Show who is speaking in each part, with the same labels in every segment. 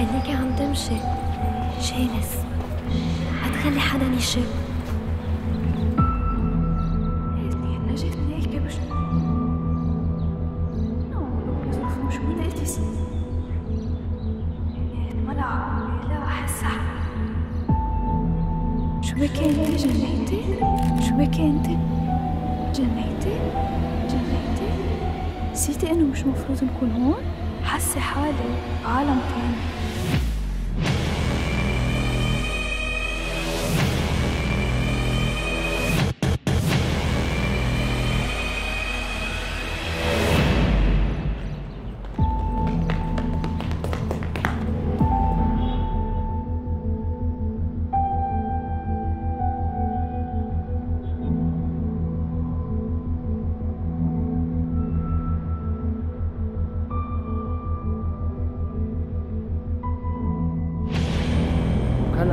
Speaker 1: خليكي عم تمشي جالس ما تخلي حدا يشب
Speaker 2: شو؟ شو؟ جنيتي؟ جنيتي؟ نسيتي إنه مش مفروض نكون هون؟ حاسة حالي عالم تاني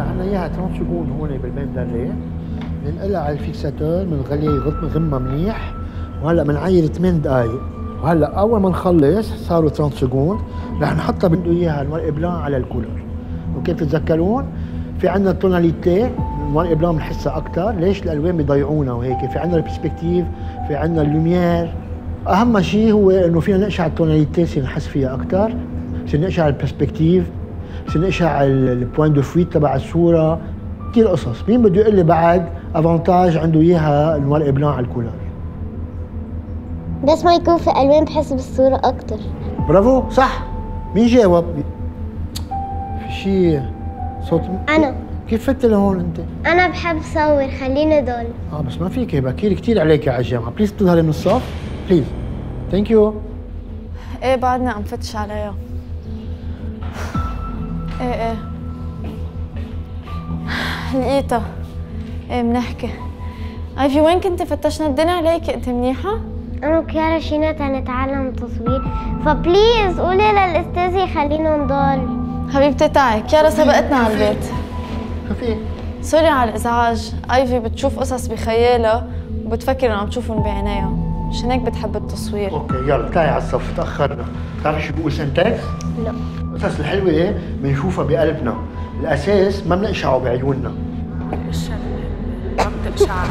Speaker 3: اياها 30 secondes هون بال bain d'arrêt بننقلها على ال fixateur بنخليه يغط غمة منيح. وهلا بنعير 8 دقائق وهلا أول ما نخلص صاروا 30 secondes رح نحطها بده إياها ال noir et blanc على ال couleur. وكيف تتذكرون في عندنا ال tonalité ال noir et blanc بنحسها أكثر ليش؟ الالوان بيضيعونا وهيك. في عندنا ال perspective في عندنا ال lumière. أهم شيء هو إنه فينا نقشع ال tonalité نحس فيها أكثر نقشع ال perspective نصير نقشع ال point de vue تبع الصورة. كثير قصص. مين بده يقول لي بعد avantage عنده إياها ال noir et blanc على ال couleur
Speaker 4: بس ما يكون في ألوان بحس بالصورة أكتر.
Speaker 3: برافو صح. مين جاوب؟ في شيء صوت
Speaker 4: أنا.
Speaker 3: كيف فت لهون أنت؟
Speaker 4: أنا بحب صور خليني ضل.
Speaker 3: آه بس ما فيك بكير كثير عليك على الجامعة please تظهري من الصف please thank you
Speaker 5: إيه بعدنا عم فتش عليها. إيه إيه. لقيتها إيه بنحكي. ايفي وين كنتي فتشنا الدنيا عليكي أنت منيحة؟
Speaker 4: أنا وكيارا جينا نتعلم تصوير ف please قولي للأستاذ يخلينا نضل
Speaker 5: حبيبتي تعي كيارا سبقتنا على البيت.
Speaker 3: خفيف.
Speaker 5: sorry على الإزعاج. ايفي بتشوف قصص بخيالها وبتفكر إنه عم تشوفهم بعينيها. مشان هيك بتحب التصوير.
Speaker 3: أوكي يلا تعي على الصف تأخرنا. بتعرفي شو بيقول سنتكس؟
Speaker 4: لا.
Speaker 3: القصص الحلوة إيه؟ بنشوفها بقلبنا. الأساس ما بنقشعه بعيوننا.
Speaker 6: الشر ما بتقشع